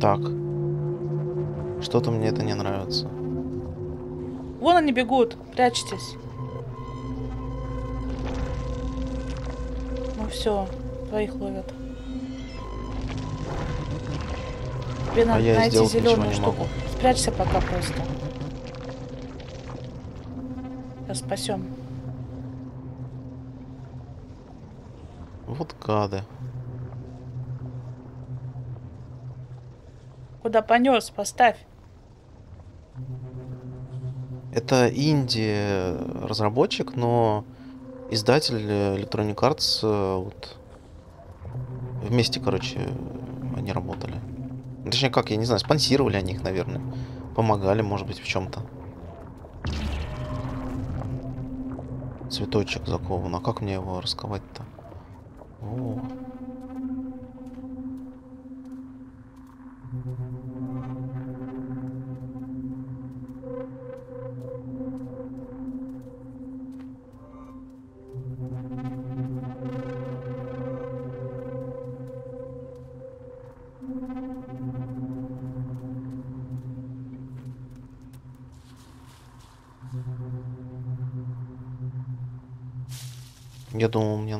Так. Что-то мне это не нравится. Вон они бегут, прячьтесь. Ну все, двоих ловят. Тебе надо я найти зеленую штуку. могу. Спрячься пока просто. Сейчас спасем. Вот гады. Куда понес? Поставь. Это инди разработчик, но издатель Electronic Arts э, вот вместе, короче, они работали. Точнее, как, я не знаю, спонсировали они их, наверное. Помогали, может быть, в чем-то. Цветочек закован. А как мне его расковать-то? О.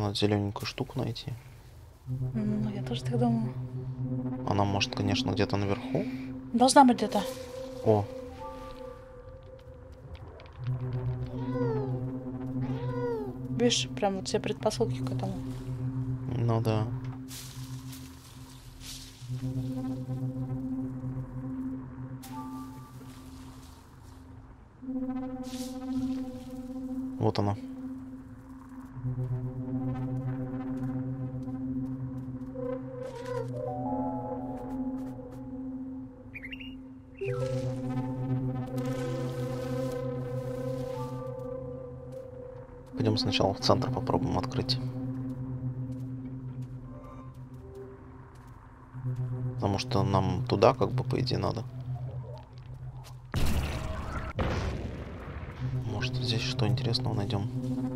надо зелененькую штуку найти. Ну, я тоже так думаю. Она может, конечно, где-то наверху. Должна быть где-то. О, Видишь, прям вот все предпосылки к этому. ну да. Вот она. Сначала в центр попробуем открыть. Потому что нам туда, как бы, по идее, надо. Может, здесь что интересного найдем.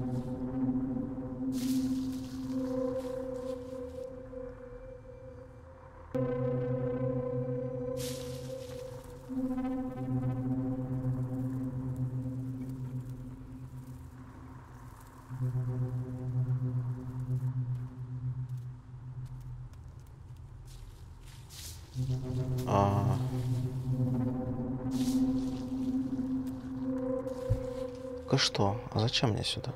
Зачем мне сюда?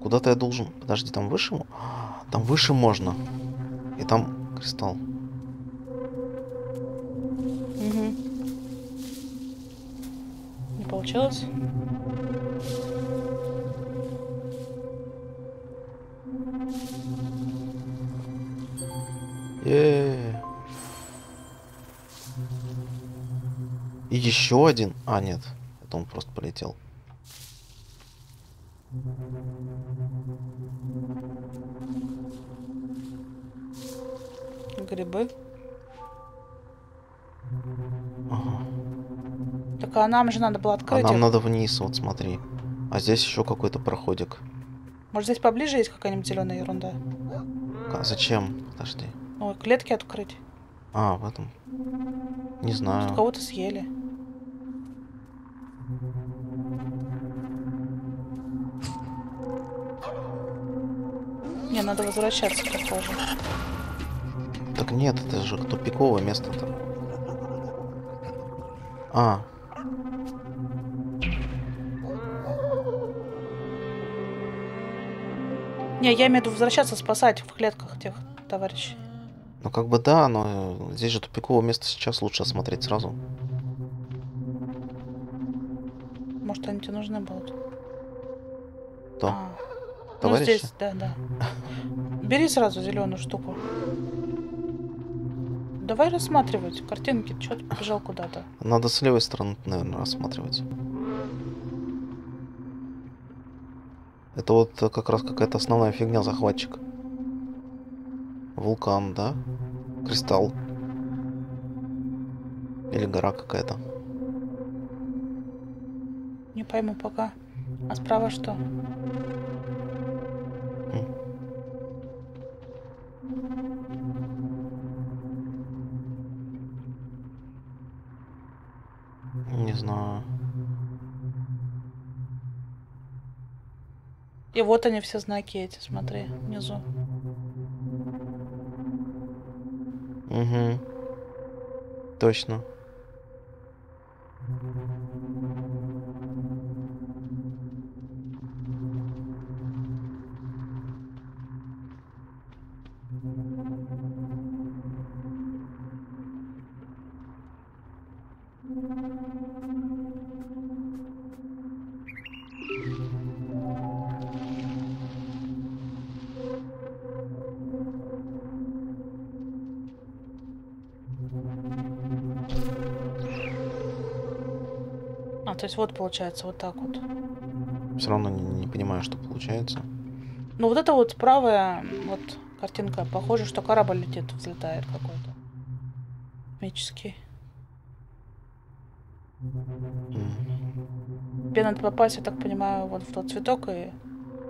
Куда-то я должен... Подожди, там выше? Там выше можно. И там кристалл. Угу. Не получилось? И еще один. А, нет. Это он просто полетел. Грибы. Ага. Так а нам же надо было А открыть нам их. надо вниз, вот смотри. А здесь еще какой-то проходик. Может здесь поближе есть какая-нибудь зеленая ерунда? А зачем? Подожди. Ой, клетки открыть. А, в этом. Не знаю. Тут кого-то съели. Не, надо возвращаться, похоже. Так нет, это же тупиковое место-то. А. Не, я имею в виду возвращаться, спасать в клетках тех товарищей. Ну как бы да, но э, здесь же тупиковое место сейчас лучше осмотреть сразу. Может, они тебе нужны будут? То. А, ну Товарищи? здесь, да, да. Бери сразу зеленую штуку. Давай рассматривать картинки. Че ты побежал куда-то? Надо с левой стороны, наверное, рассматривать. Это вот э, как раз какая-то основная фигня захватчик. Вулкан, да? Кристалл. Или гора какая-то. Не пойму пока. А справа что? Не знаю. И вот они все знаки эти, смотри, внизу. Угу. Точно. Есть вот получается вот так вот. Все равно не, не понимаю, что получается. Ну вот это вот правая вот картинка. Похоже, что корабль летит, взлетает какой-то. Космический. М. Тебе надо попасть, я так понимаю, вот в тот цветок и...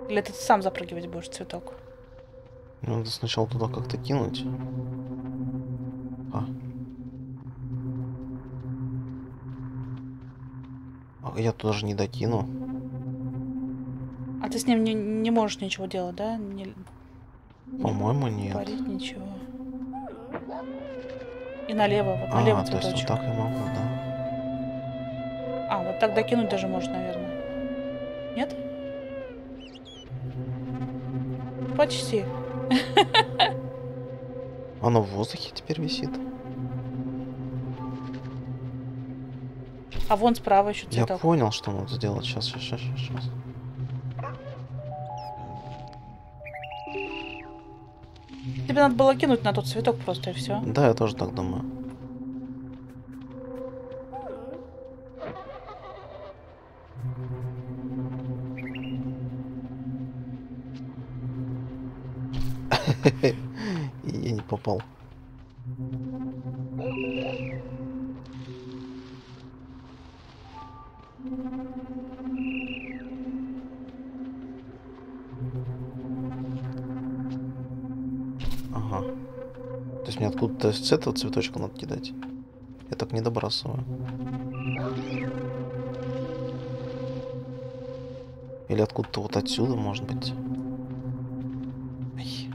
Или ты сам запрыгивать будешь в цветок? Надо сначала туда как-то кинуть. Я туда же не докину. А ты с ним не, не можешь ничего делать, да? Не, не По-моему, нет. парить ничего. И налево, вот А, налево то есть вот так я могу, да. А, вот так докинуть даже можно, наверное. Нет? Почти. Оно в воздухе теперь висит. А вон справа еще Я цветок. понял, что надо сделать. Сейчас, сейчас, сейчас, сейчас. Тебе надо было кинуть на тот цветок просто и все. Да, я тоже так думаю. Я не попал. С этого цветочка надо кидать. Я так не добрасываю. Или откуда-то вот отсюда, может быть. Ай.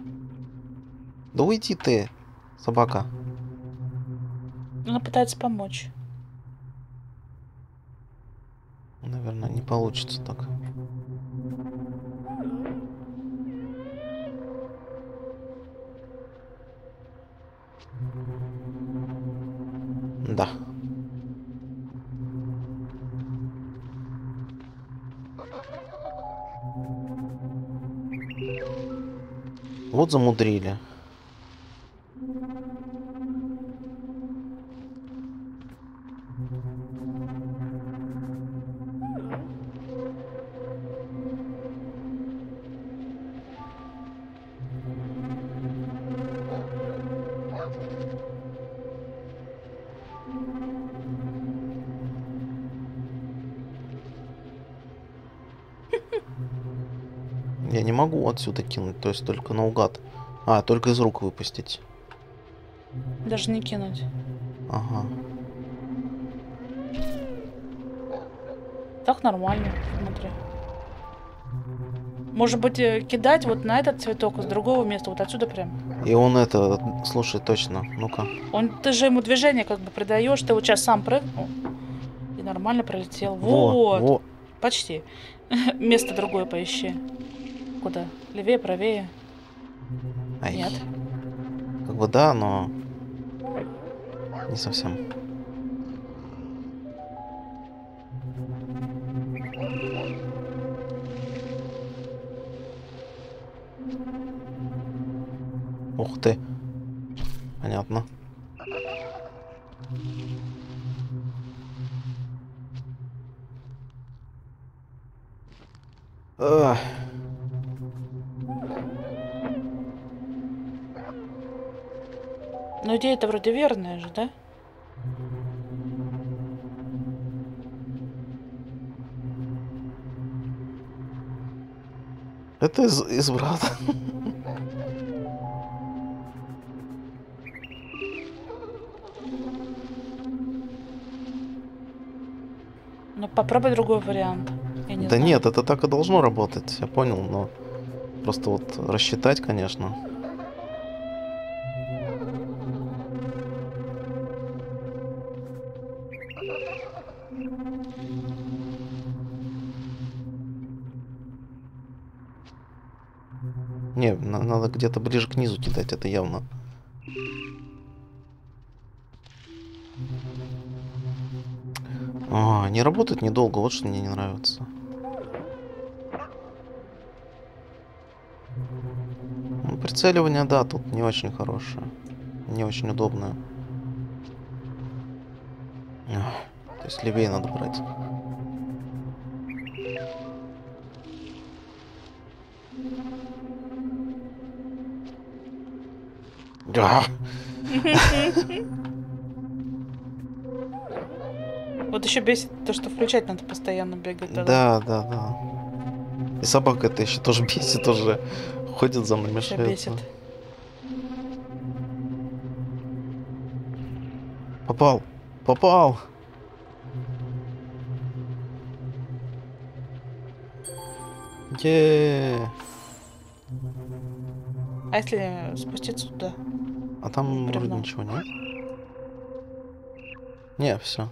Да уйди ты, собака. Она пытается помочь. Наверное, не получится так. Да. Вот замудрили. Отсюда кинуть, то есть только наугад. А, только из рук выпустить. Даже не кинуть. Ага. Так нормально, смотри. Может быть, э, кидать вот на этот цветок с другого места, вот отсюда прям. И он это, слушай, точно, ну-ка. Он, ты же ему движение как бы придаешь, ты вот сейчас сам прыгнул и нормально пролетел. Во, Вот, во. почти. Место другое поищи. Куда? Левее, правее? Ай. Нет. Как бы да, но не совсем. Ух ты. Понятно. Ах. Но идея это вроде верная же, да? Это из, из брата. Ну попробуй другой вариант. Не да знаю. нет, это так и должно работать, я понял, но просто вот рассчитать, конечно. Где-то ближе к низу кидать, это явно. А, не работает недолго, вот что мне не нравится. Ну, прицеливание, да, тут не очень хорошее. Не очень удобное. То есть левее надо брать. А, Вот еще бесит то, что включать надо постоянно бегать. Да, да, да. И собака это еще тоже бесит, тоже ходит за мной, Ещё мешается. бесит. Попал, попал. Е. А если спуститься туда? А там вроде ничего нет? Не, все.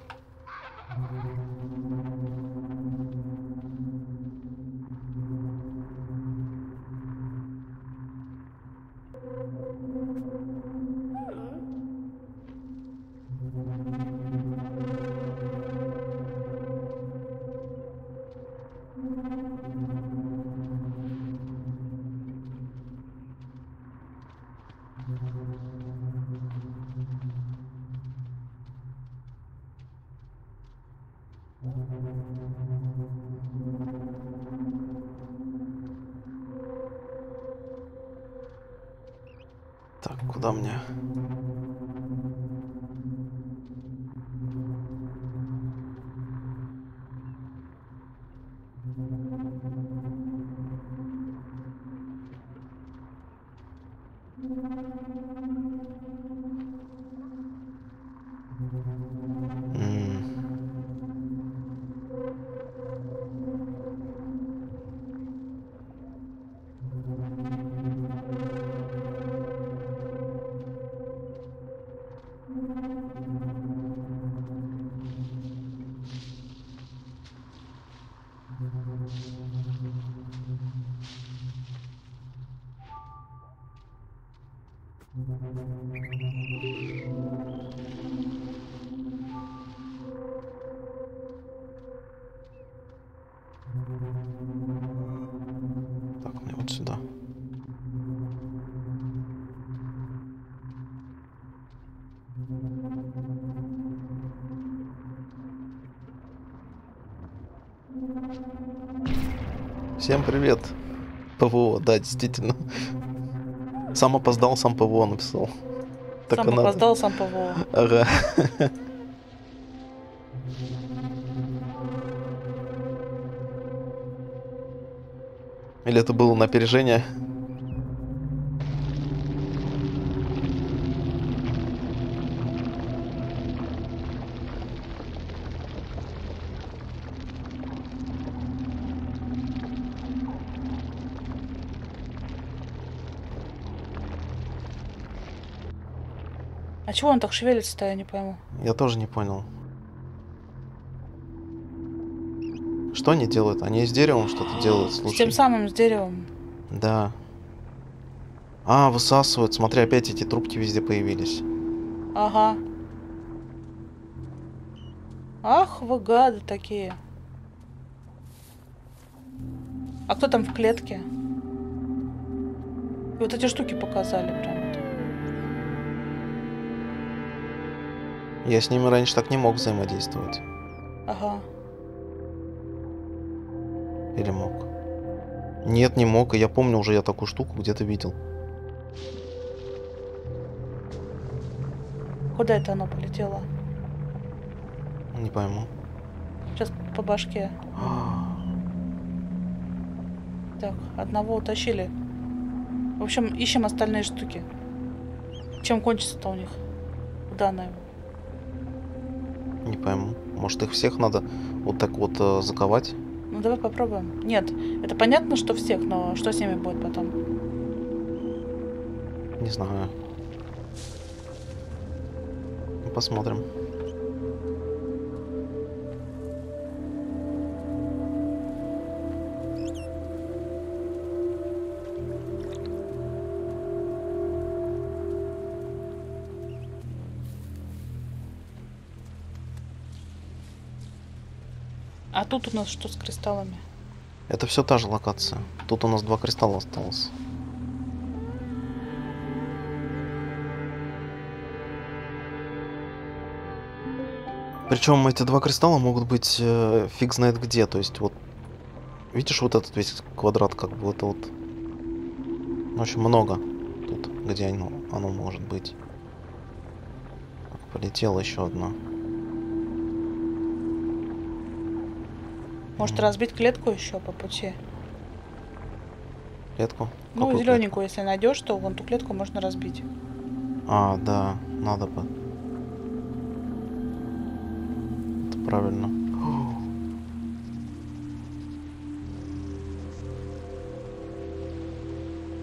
Так, куда мне? Всем привет. ПВО, да, действительно. Сам опоздал, сам ПВО написал. Так сам и надо. опоздал, сам ПВО. Ага. Или это было на чего он так шевелится-то, я не пойму. Я тоже не понял. Что они делают? Они с деревом что-то делают, С слушай. тем самым, с деревом. Да. А, высасывают. Смотри, опять эти трубки везде появились. Ага. Ах, вы гады такие. А кто там в клетке? И вот эти штуки показали прям. Я с ними раньше так не мог взаимодействовать. Ага. Или мог? Нет, не мог. И я помню уже, я такую штуку где-то видел. Куда это оно полетело? Не пойму. Сейчас по башке. Так, одного утащили. В общем, ищем остальные штуки. Чем кончится-то у них? Куда она его? Не пойму. Может их всех надо вот так вот э, заковать? Ну давай попробуем. Нет, это понятно, что всех, но что с ними будет потом? Не знаю. Посмотрим. Тут у нас что с кристаллами? Это все та же локация. Тут у нас два кристалла осталось. Причем эти два кристалла могут быть э, фиг знает где. То есть вот видишь вот этот весь квадрат, как бы это вот очень много тут, где оно, оно может быть. Так, полетела еще одна. Может разбить клетку еще по пути? Клетку? Ну, Какую зелененькую, если найдешь, то вон ту клетку можно разбить. клетку? А, да, надо бы. Это правильно.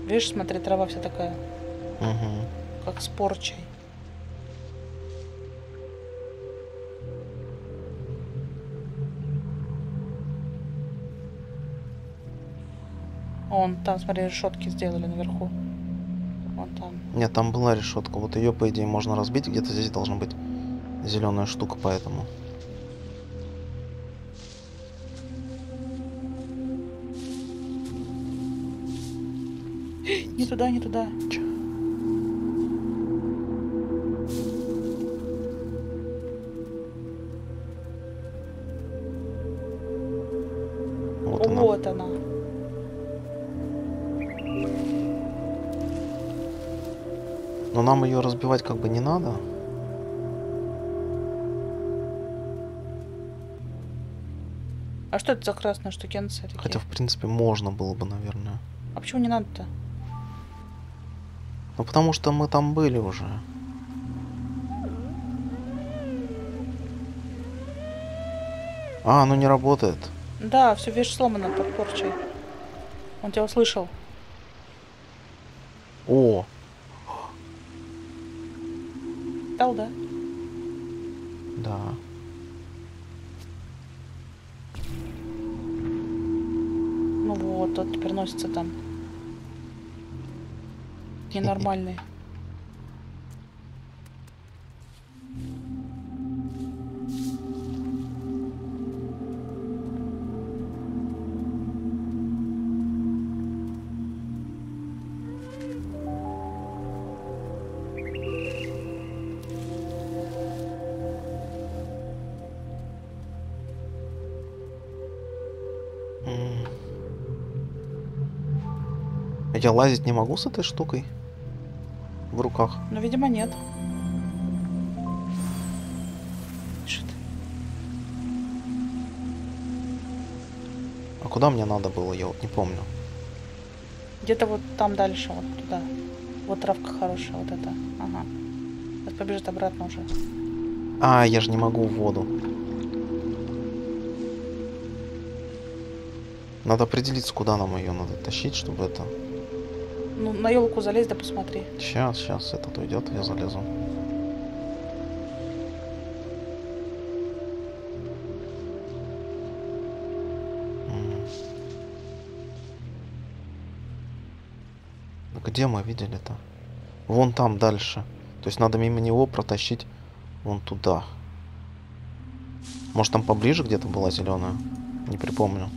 Видишь, смотри, трава вся такая, Угу. как с порчей. Вон там, смотри, решетки сделали наверху. Вон там. Нет, там была решетка. Вот ее, по идее, можно разбить. Где-то здесь должна быть зеленая штука, поэтому. Не туда, не туда. Чё? Нам ее разбивать как бы не надо. А что это за красные штукенцы такие? Хотя, в принципе, можно было бы, наверное. А почему не надо-то? Ну, потому что мы там были уже. А, оно не работает. Да, все, видишь, сломано под порчей. Он тебя услышал. О, Дал, да? да. Ну вот, тот теперь носится там. Ненормальный. Я лазить не могу с этой штукой в руках. Но, видимо, нет. А куда мне надо было, я вот не помню. Где-то вот там дальше, вот туда. Вот травка хорошая, вот эта. Ага. Сейчас побежит обратно уже. А, я же не могу в воду. Надо определиться, куда нам ее надо тащить, чтобы это... Ну, на елку залезь, да посмотри. Сейчас, сейчас, этот уйдет, я залезу. Ну, Где мы видели-то? Вон там дальше. То есть надо мимо него протащить вон туда. Может там поближе где-то была зеленая? Не припомню.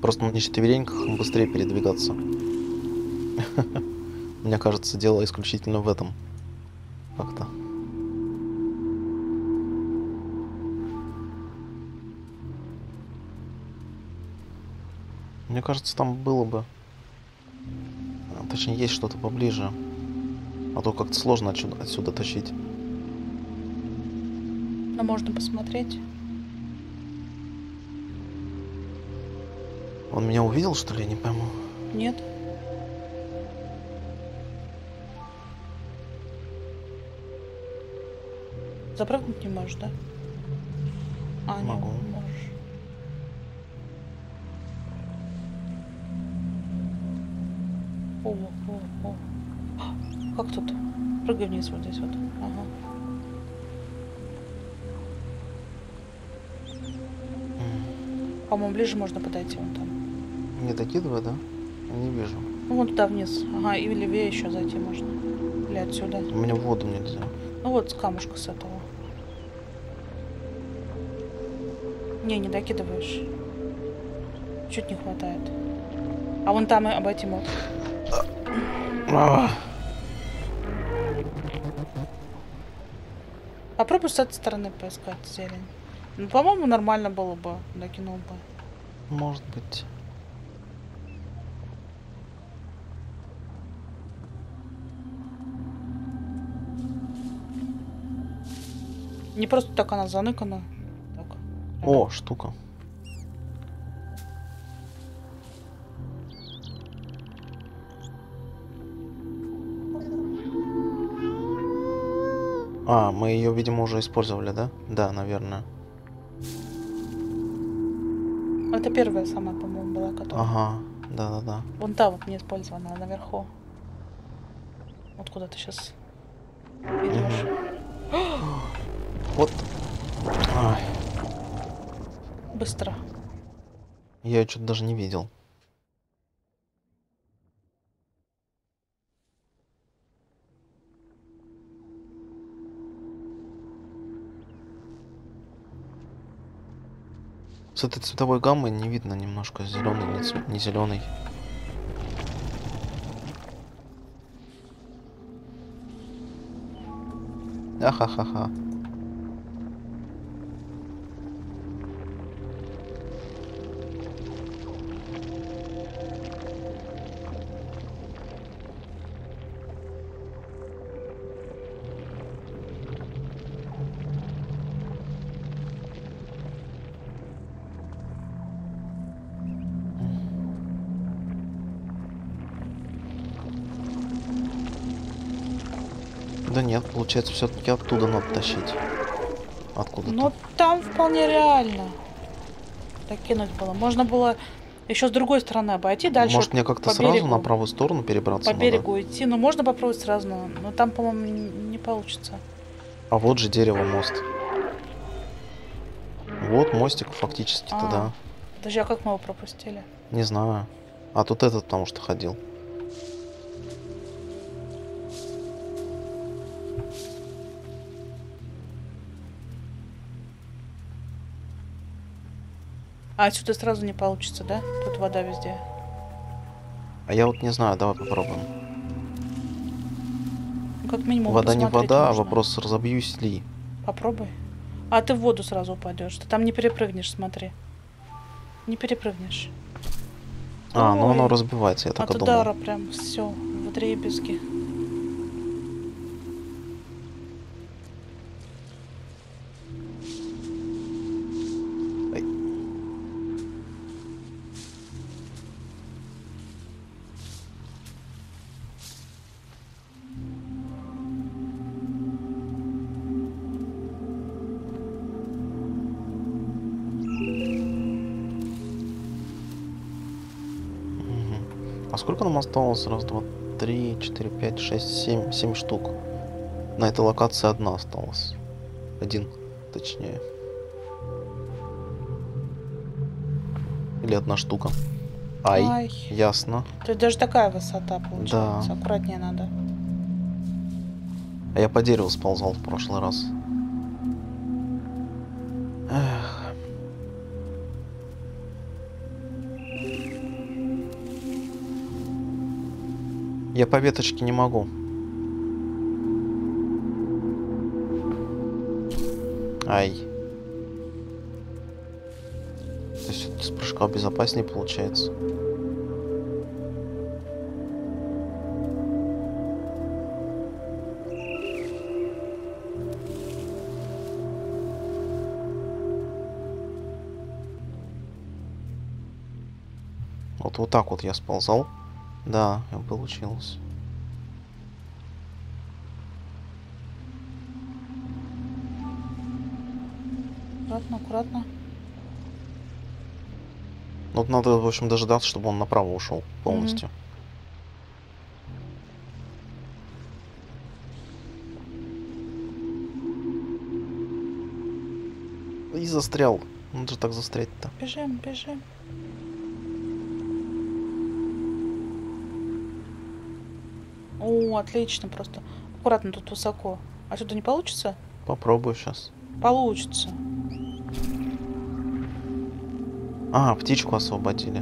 Просто на четвереньках быстрее передвигаться. Мне кажется, дело исключительно в этом. Как-то. Мне кажется, там было бы... а, Точнее, есть что-то поближе. А то как-то сложно отсюда, отсюда тащить. Но можно посмотреть. Он меня увидел, что ли, я не пойму. Нет? Запрыгнуть не можешь, да? А, Могу. не можешь. О, о, о. А, Как тут? Прыгай вниз вот здесь вот. Ага. По-моему, ближе можно подойти вон там. Не докидывай, да? Не вижу. Ну, вон туда вниз. Ага, и левее еще зайти можно. Или отсюда. У меня в воду нельзя. Ну вот с камушка с этого. Не, не докидываешь. Чуть не хватает. А вон там и обойти мог. А, Попробуй с этой стороны поискать зелень. Ну, по-моему, нормально было бы. Докинул бы. может быть. Не просто так она заныкана. Так. О, штука. А, мы ее, видимо, уже использовали, да? Да, наверное. Это первая самая, по-моему, была, которая... Ага, да-да-да. Вон та вот не использована, она наверху. Вот куда ты сейчас идешь. Вот. Ай, Быстро. я ее что-то даже не видел. С этой цветовой гаммой не видно немножко зеленый, не, не зеленый. Ахахаха. Да нет, получается, все-таки оттуда надо тащить. Откуда-то. Но там вполне реально. Докинуть было. Можно было еще с другой стороны обойти, дальше Может мне как-то сразу берегу. на правую сторону перебраться по надо? берегу идти. Но можно попробовать сразу, но там, по-моему, не- получится. А вот же дерево мост. Вот мостик фактически А. тогда. Подожди, а как мы его пропустили? Не знаю. А тут этот потому что ходил. А отсюда сразу не получится, да? Тут вода везде. А я вот не знаю, давай попробуем. Ну, как минимум вода не вода, а можно. вопрос разобьюсь ли. Попробуй. А ты в воду сразу упадешь. Ты там не перепрыгнешь, смотри. Не перепрыгнешь. А, ну оно Ой. разбивается, я так От и удара думал. прям все в дребезги. Осталось? Раз, два, три, четыре, пять, шесть, семь. Семь штук. На этой локации одна осталась. Один, точнее. Или одна штука. Ай, Ай. ясно. Есть даже такая высота получается. Да. Аккуратнее надо. А я по дереву сползал в прошлый раз. Я по веточке не могу. Ай. То есть с прыжка безопаснее получается. Вот, вот так вот я сползал. Да, получилось. Аккуратно, аккуратно. Ну, Вот надо, в общем, дожидаться, чтобы он направо ушел полностью. И застрял. Он же так застрять-то. Бежим, бежим. О, отлично просто. Аккуратно, тут высоко. Отсюда не получится? Попробую сейчас. Получится. А, птичку освободили.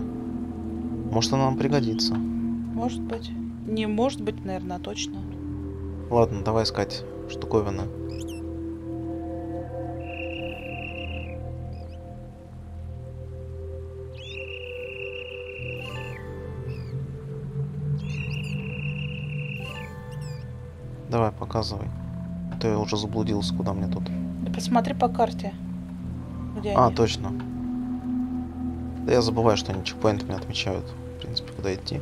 Может, она нам пригодится. Может быть. Не может быть, наверное, а точно. Ладно, давай искать штуковины. Показывай. А то я уже заблудился, куда мне тут. Да посмотри по карте. Где А, они. точно. Да я забываю, что они чекпоинты мне отмечают. В принципе, куда идти.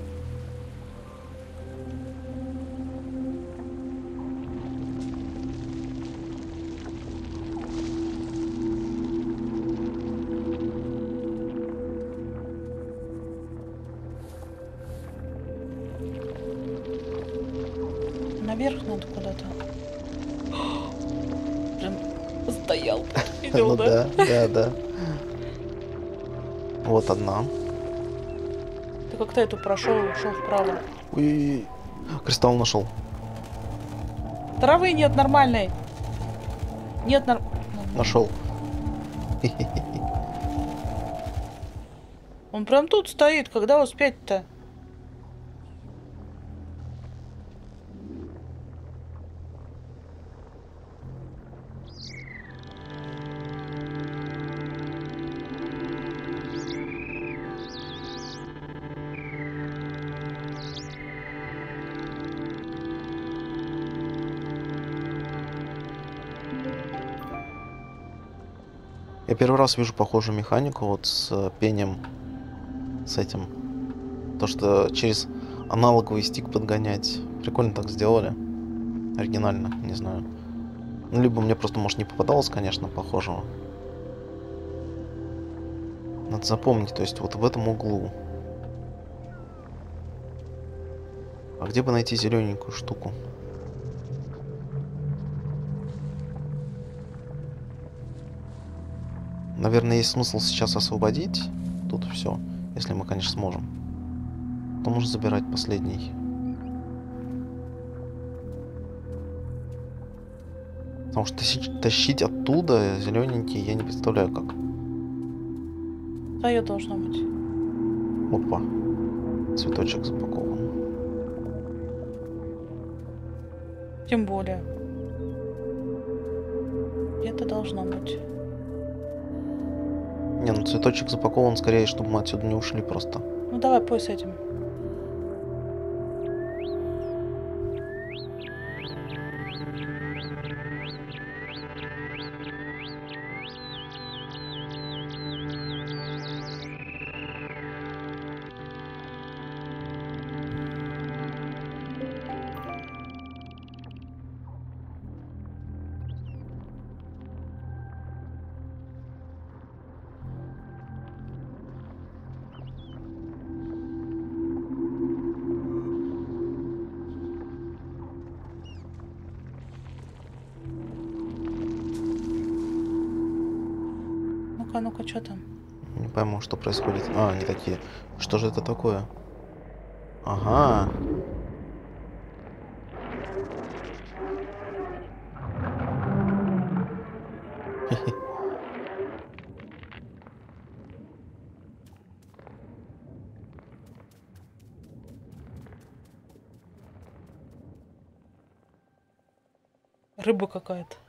Стоял. Ну Видел, да? да, да, да. Вот одна. Ты как-то эту прошел и ушел вправо. Ui, кристалл нашел. Травы нет нормальной. Нет нор... Нашел. Он прям тут стоит. Когда успеть-то? Я первый раз вижу похожую механику вот с э, пением. С этим. То, что через аналоговый стик подгонять. Прикольно так сделали. Оригинально, не знаю. Ну, либо мне просто, может, не попадалось, конечно, похожего. Надо запомнить, то есть вот в этом углу. А где бы найти зелененькую штуку? Наверное, есть смысл сейчас освободить тут все, если мы, конечно, сможем. Потом уже забирать последний. Потому что тащить, тащить оттуда зелененький я не представляю как. Твое должно быть. Опа. Цветочек запакован. Тем более. Это должно быть. Не, ну цветочек запакован скорее, чтобы мы отсюда не ушли просто. Ну давай, пой с этим. Ну-ка, ну-ка, что там? Не пойму, что происходит. А, они такие. Что же это такое? Ага. Рыба какая-то.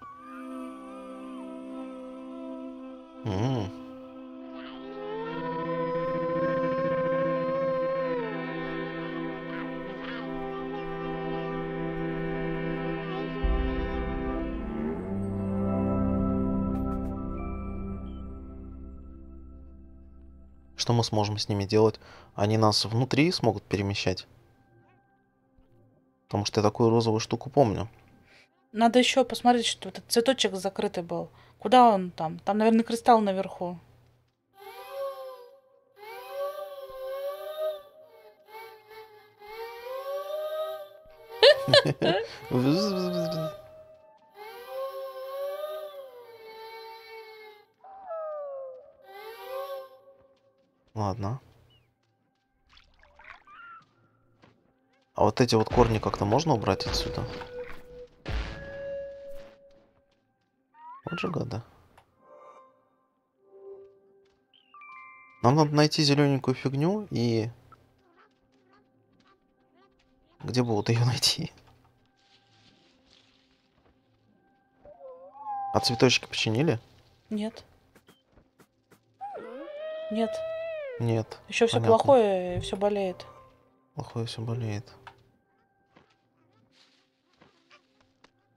Что мы сможем с ними делать? Они нас внутри смогут перемещать? Потому что я такую розовую штуку помню. Надо еще посмотреть, что этот цветочек закрытый был. Куда он там? Там, наверное, кристалл наверху. Ладно. А вот эти вот корни как-то можно убрать отсюда? Вот же гада. Нам надо найти зелененькую фигню и... Где будут ее найти? А цветочки починили? Нет. Нет. Нет. Еще все понятно. плохое и все болеет. Плохое все болеет.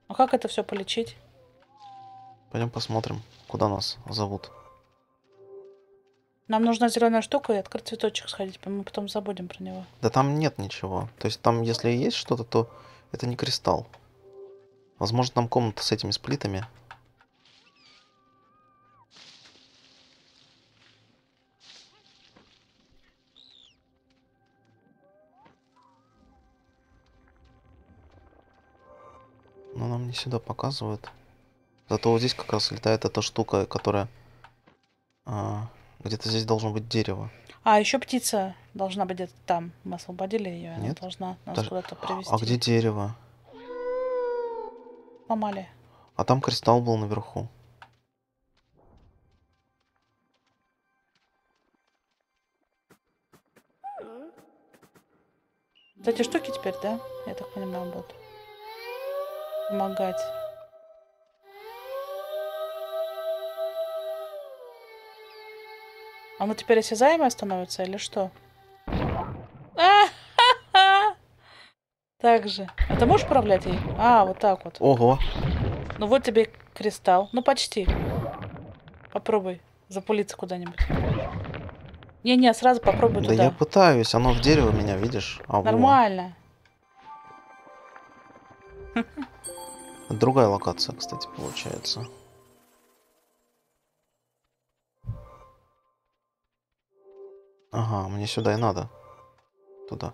А как это все полечить? Пойдем посмотрим, куда нас зовут. Нам нужна зеленая штука и открыть цветочек сходить, мы потом забудем про него. Да там нет ничего. То есть там, если есть что-то, то это не кристалл. Возможно, там комната с этими сплитами. Но нам не сюда показывают. Зато вот здесь как раз летает эта штука, которая... а, где-то здесь должно быть дерево. А, еще птица должна быть где-то там. Мы освободили ее, она Нет? должна нас Даже- куда-то привести. А где дерево? Сломали. А там кристалл был наверху. Вот эти штуки теперь, да? Я так понимаю, будут помогать. Оно теперь осязаемое становится или что? А-ха-ха! Так же. А ты можешь управлять ей? А, вот так вот. Ого! Ну вот тебе кристалл. Ну почти. Попробуй запулиться куда-нибудь. Не-не, сразу попробуй Да туда. я пытаюсь, оно в дерево меня, видишь? А, во. Нормально. Другая локация, кстати, получается. Ага, мне сюда и надо. Туда.